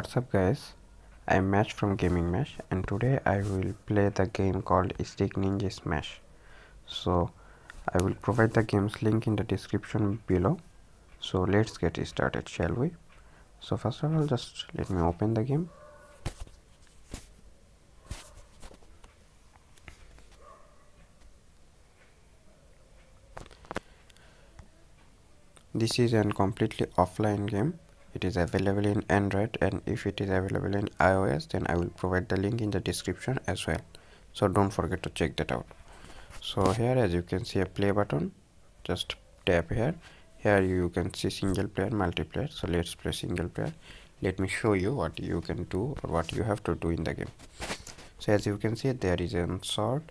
what's up guys? I'm Mash from gaming Mash and today i will play the game called stick ninja smash. So i will provide the game's link in the description below. So let's get started shall we? So first of all just let me open the game. This is a completely offline game it is available in android and if it is available in ios then i will provide the link in the description as well. So don't forget to check that out. So here as you can see a play button. Just tap here. Here you can see single player multiplayer. So let's play single player. Let me show you what you can do or what you have to do in the game. So as you can see there is a sword.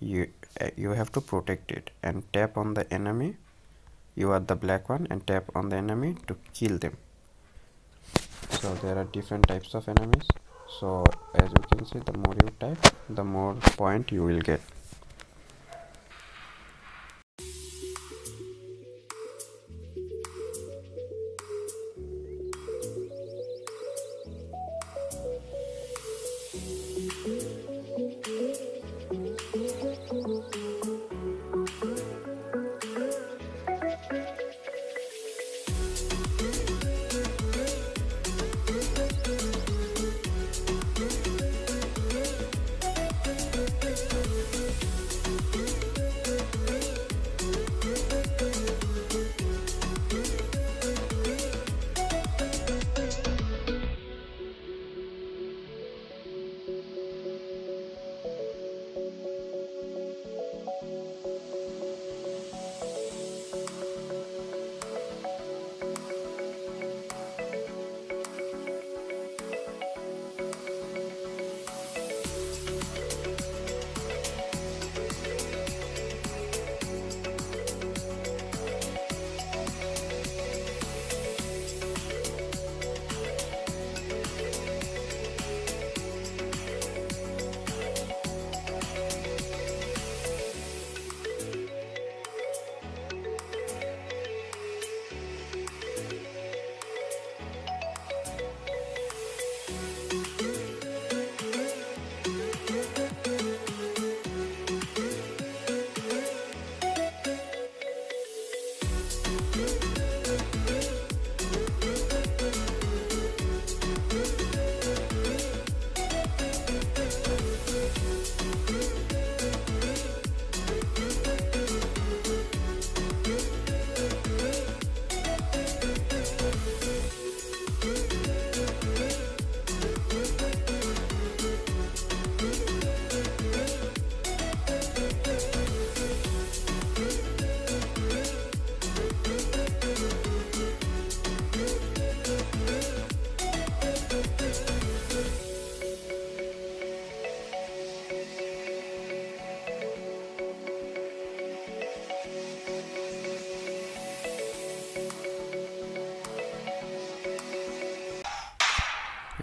You uh, you have to protect it and tap on the enemy. You are the black one and tap on the enemy to kill them so there are different types of enemies. So as you can see the more you type the more point you will get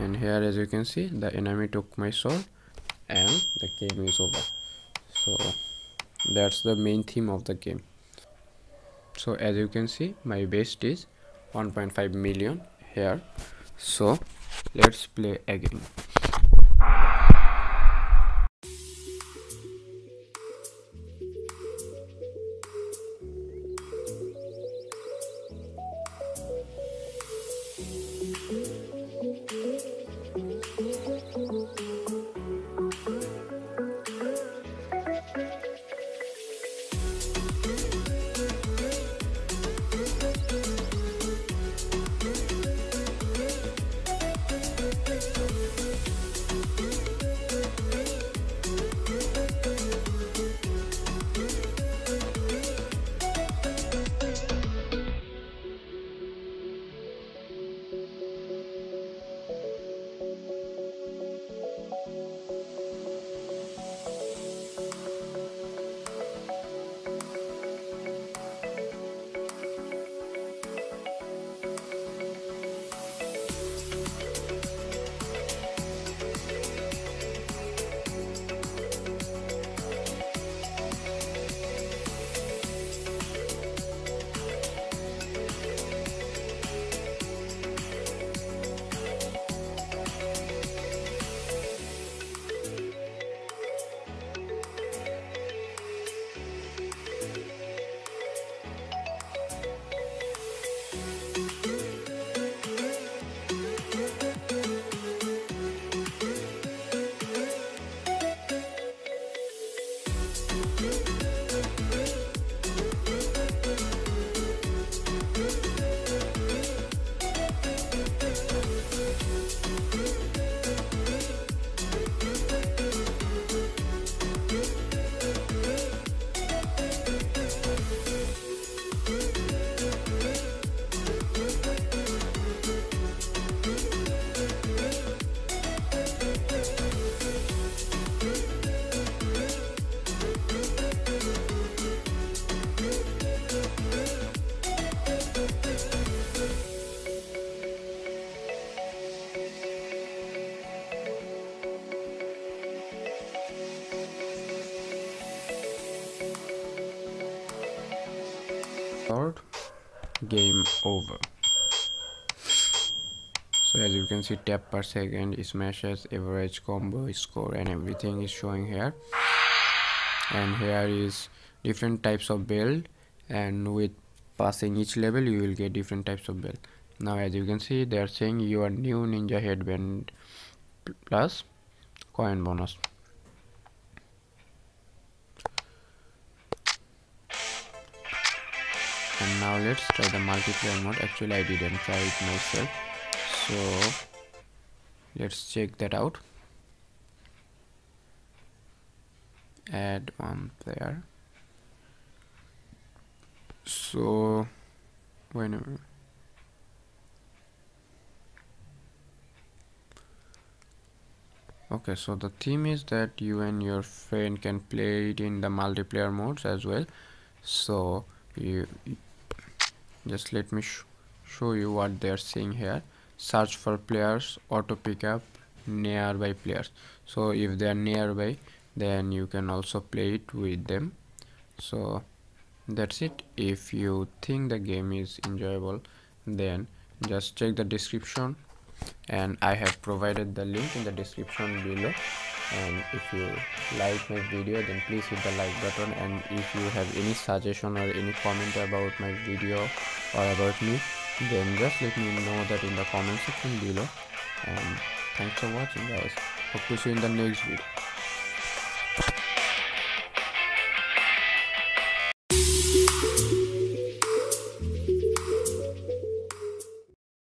and here as you can see the enemy took my sword and the game is over. So that's the main theme of the game. So as you can see my best is 1.5 million here. So let's play again Third, game over. So as you can see tap per second smashes average combo score and everything is showing here. And here is different types of build and with passing each level you will get different types of build. Now as you can see they are saying your new ninja headband plus coin bonus and now let's try the multiplayer mode. Actually I didn't try it myself. So let's check that out. Add one player. So whenever. Okay so the theme is that you and your friend can play it in the multiplayer modes as well. So you just let me sh show you what they are saying here. Search for players auto pick up nearby players. So if they are nearby then you can also play it with them. So that's it. If you think the game is enjoyable then just check the description. And i have provided the link in the description below and if you like my video then please hit the like button. And if you have any suggestion or any comment about my video or about me then just let me know that in the comment section below. And thanks for watching guys. Hope to see you in the next video